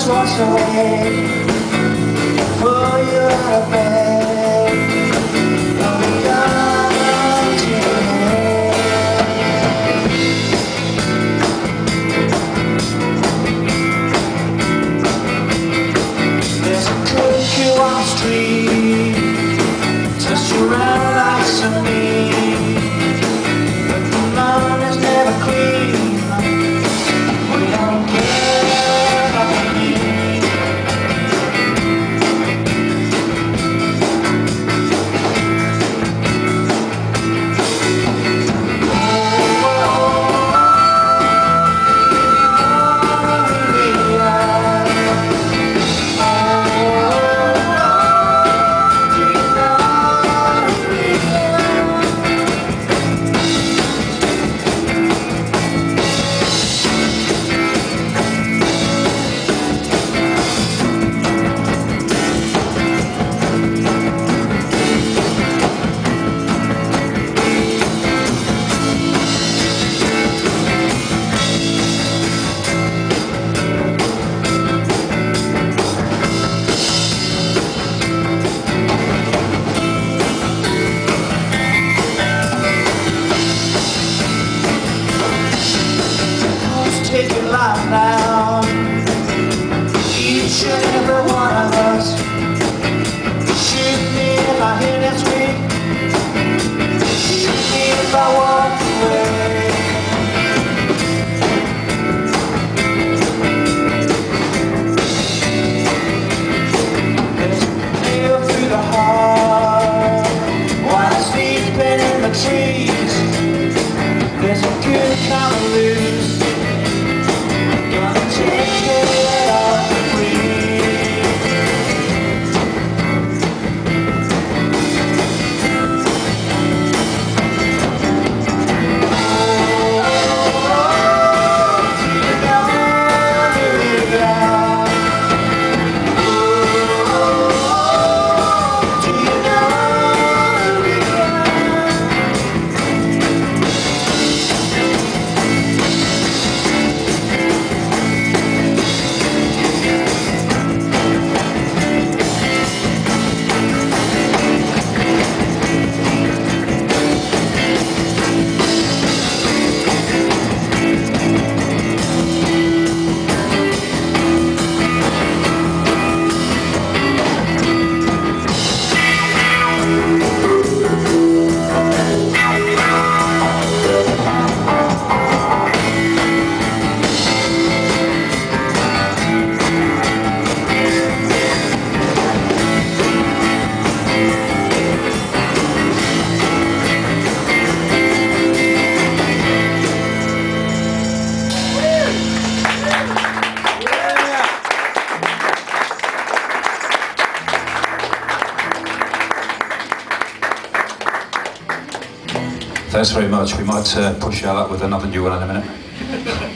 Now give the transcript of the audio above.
just wash away. Pull you out of bed. stage of life now. Thanks very much. We might uh, push you out with another new one in a minute.